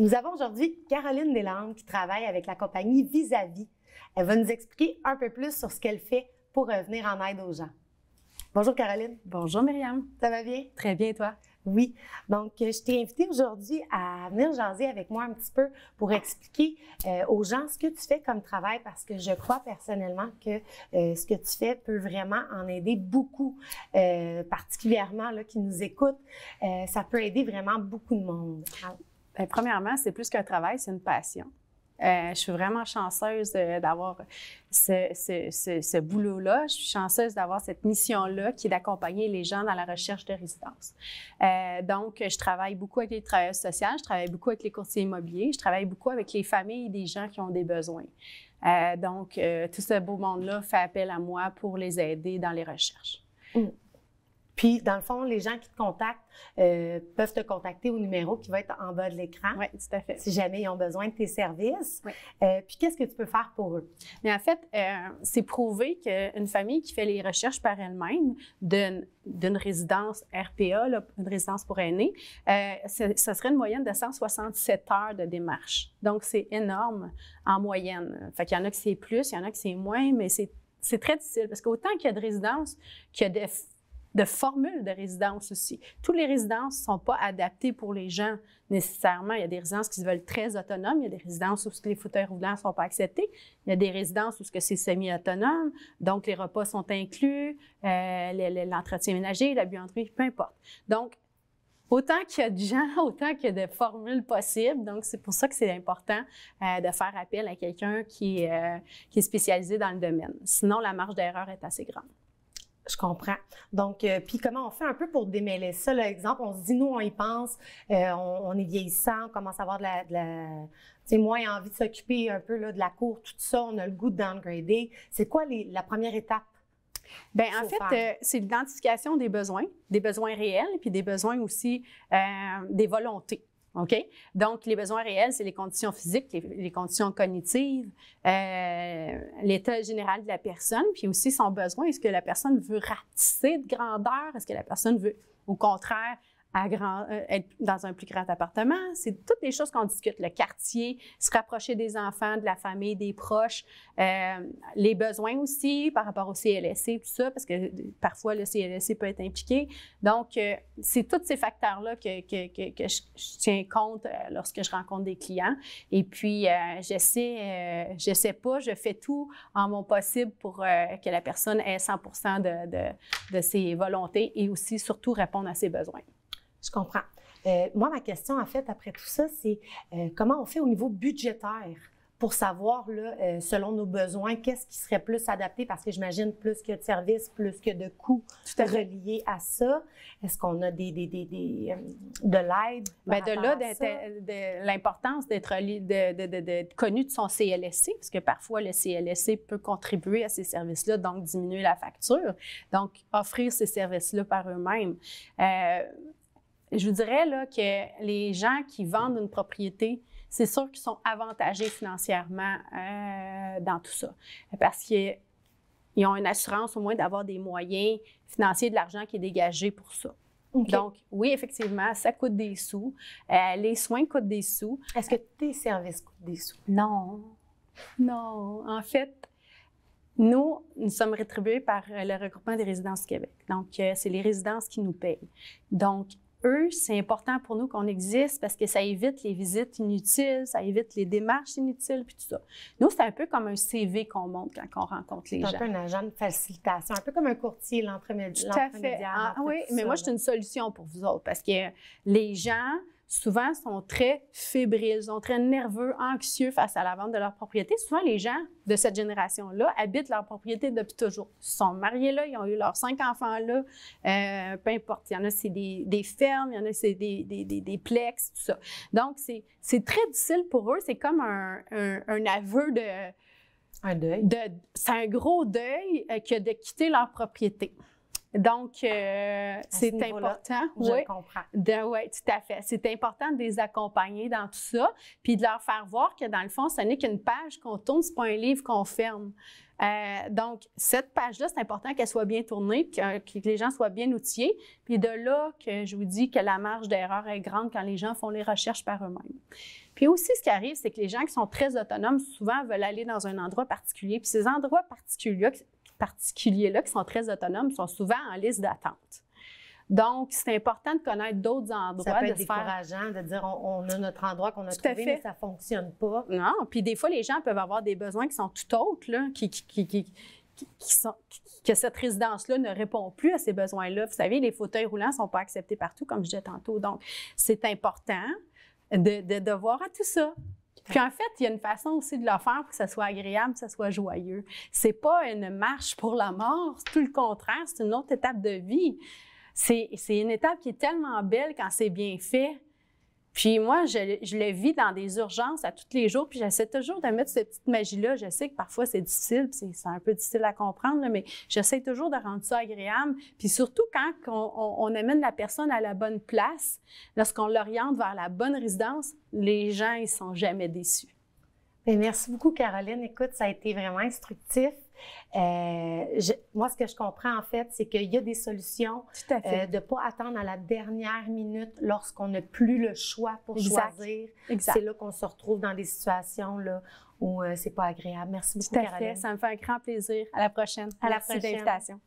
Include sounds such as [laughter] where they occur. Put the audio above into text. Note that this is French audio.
Nous avons aujourd'hui Caroline Deslandes qui travaille avec la compagnie Vis-à-vis. Elle va nous expliquer un peu plus sur ce qu'elle fait pour revenir en aide aux gens. Bonjour Caroline. Bonjour Myriam. Ça va bien? Très bien, toi? Oui. Donc, euh, je t'ai invité aujourd'hui à venir jaser avec moi un petit peu pour expliquer euh, aux gens ce que tu fais comme travail parce que je crois personnellement que euh, ce que tu fais peut vraiment en aider beaucoup, particulièrement là, qui nous écoutent. ça peut aider vraiment beaucoup de monde. Bien, premièrement, c'est plus qu'un travail, c'est une passion. Euh, je suis vraiment chanceuse d'avoir ce, boulot-là. Je suis chanceuse d'avoir cette mission-là qui est d'accompagner les gens dans la recherche de résidence. Euh, donc, je travaille beaucoup avec les travailleurs sociaux, je travaille beaucoup avec les courtiers immobiliers, je travaille beaucoup avec les familles des gens qui ont des besoins. Euh, donc, tout ce beau monde-là fait appel à moi pour les aider dans les recherches. Mmh. Puis, dans le fond, les gens qui te contactent euh, peuvent te contacter au numéro qui va être en bas de l'écran. Oui, tout à fait. Si jamais ils ont besoin de tes services. Oui. Euh, puis, qu'est-ce que tu peux faire pour eux? Mais en fait, euh, c'est prouvé qu'une famille qui fait les recherches par elle-même d'une résidence RPA, une résidence pour aînés, ce serait une moyenne de 167 heures de démarche. Donc, c'est énorme en moyenne. Fait qu'il y en a que c'est plus, il y en a que c'est moins, mais c'est très difficile parce qu'autant qu'il y a de résidences, qu'il y a des de formules de résidence aussi. Toutes les résidences ne sont pas adaptées pour les gens nécessairement. Il y a des résidences qui se veulent très autonomes, il y a des résidences où les fauteuils roulants ne sont pas acceptés, il y a des résidences où c'est semi-autonome, donc les repas sont inclus, euh, l'entretien ménager, la buanderie, peu importe. Donc, autant qu'il y a de gens, [laughs] autant qu'il y a de formules possibles. Donc, c'est pour ça que c'est important euh, de faire appel à quelqu'un qui, euh, qui est spécialisé dans le domaine. Sinon, la marge d'erreur est assez grande. Je comprends. Donc, euh, puis comment on fait un peu pour démêler ça? L'exemple, on se dit, nous, on y pense, euh, on, est vieillissant, on commence à avoir de la, de la tu sais, moins envie de s'occuper un peu là, de la cour, tout ça, on a le goût de downgrader. C'est quoi les, la première étape? Bien, en fait, euh, c'est l'identification des besoins, des besoins réels, puis des besoins aussi des volontés. OK? Donc, les besoins réels, c'est les conditions physiques, les, conditions cognitives, euh, l'état général de la personne, puis aussi son besoin. Est-ce que la personne veut ratisser de grandeur? Est-ce que la personne veut, au contraire, euh, être dans un plus grand appartement. C'est toutes les choses qu'on discute. Le quartier, se rapprocher des enfants, de la famille, des proches, euh, les besoins aussi par rapport au CLSC, tout ça, parce que parfois le CLSC peut être impliqué. Donc, euh, c'est tous ces facteurs-là que, je, tiens compte lorsque je rencontre des clients. Et puis, j'essaie, j'essaie pas, je fais tout en mon possible pour que la personne ait 100 de, de, de ses volontés et aussi, surtout, répondre à ses besoins. Je comprends. Euh, moi, ma question, en fait, après tout ça, c'est euh, comment on fait au niveau budgétaire pour savoir, là, euh, selon nos besoins, qu'est-ce qui serait plus adapté, parce que j'imagine plus que de services, plus que de coûts reliés à ça. Est-ce qu'on a des, des, des, des de l'aide? Bien, de là, de, l'importance d'être de, de, connu de son CLSC, parce que parfois, le CLSC peut contribuer à ces services-là, donc diminuer la facture. Donc, offrir ces services-là par eux-mêmes je vous dirais là, que les gens qui vendent une propriété, c'est sûr qu'ils sont avantagés financièrement euh, dans tout ça. Parce qu'ils ont une assurance au moins d'avoir des moyens financiers, de l'argent qui est dégagé pour ça. Donc, oui, effectivement, ça coûte des sous. Euh, les soins coûtent des sous. Est-ce que tes services coûtent des sous? Non. Non. En fait, nous, nous sommes rétribués par le regroupement des résidences du Québec. Donc, euh, c'est les résidences qui nous payent. Donc, eux, c'est important pour nous qu'on existe parce que ça évite les visites inutiles, ça évite les démarches inutiles, puis tout ça. Nous, c'est un peu comme un CV qu'on montre quand on rencontre les gens. C'est un peu un agent de facilitation, un peu comme un courtier, l'entremédiaire. Tout à fait. Ah, oui, mais moi, je suis une solution pour vous autres parce que les gens souvent sont très fébriles, sont très nerveux, anxieux face à la vente de leur propriété. Souvent, les gens de cette génération-là habitent leur propriété depuis toujours. Ils sont mariés là, ils ont eu leurs cinq enfants là, euh, peu importe. Il y en a, c'est des, des, fermes, il y en a, c'est des, des, des, des plex, tout ça. Donc, c'est, c'est très difficile pour eux. C'est comme un, un, aveu de... Un deuil. De, c'est un gros deuil euh, que de quitter leur propriété. Donc, euh, c'est important. Je oui, comprends. Oui, tout à fait. C'est important de les accompagner dans tout ça, puis de leur faire voir que dans le fond, ce n'est qu'une page qu'on tourne, c'est pas un livre qu'on ferme. Euh, donc, cette page-là, c'est important qu'elle soit bien tournée, que, que, les gens soient bien outillés. Puis de là que je vous dis que la marge d'erreur est grande quand les gens font les recherches par eux-mêmes. Puis aussi, ce qui arrive, c'est que les gens qui sont très autonomes, souvent veulent aller dans un endroit particulier. Puis ces endroits particuliers, particuliers-là, qui sont très autonomes, sont souvent en liste d'attente. Donc, c'est important de connaître d'autres endroits. Ça peut être de décourageant de dire on, a notre endroit qu'on a trouvé, mais ça ne fonctionne pas. Non, puis des fois, les gens peuvent avoir des besoins qui sont tout autres, là, qui, qui, qui, qui sont, que cette résidence-là ne répond plus à ces besoins-là. Vous savez, les fauteuils roulants ne sont pas acceptés partout, comme je disais tantôt. Donc, c'est important de, de, de voir à tout ça. Puis en fait, il y a une façon aussi de le faire pour que ça soit agréable, que ça soit joyeux. C'est pas une marche pour la mort, tout le contraire, c'est une autre étape de vie. C'est une étape qui est tellement belle quand c'est bien fait. Puis moi, je, le vis dans des urgences à tous les jours, puis j'essaie toujours de mettre cette petite magie-là. Je sais que parfois c'est difficile, c'est un peu difficile à comprendre, mais j'essaie toujours de rendre ça agréable. Puis surtout quand on, on, amène la personne à la bonne place, lorsqu'on l'oriente vers la bonne résidence, les gens, ils sont jamais déçus. Bien, merci beaucoup, Caroline. Écoute, ça a été vraiment instructif. Euh, moi, ce que je comprends, en fait, c'est qu'il y a des solutions euh, de ne pas attendre à la dernière minute lorsqu'on n'a plus le choix pour choisir. C'est là qu'on se retrouve dans des situations là, où euh, c'est pas agréable. Merci beaucoup, Tout à Fait. Ça me fait un grand plaisir. À la prochaine. À Merci la prochaine. d'invitation.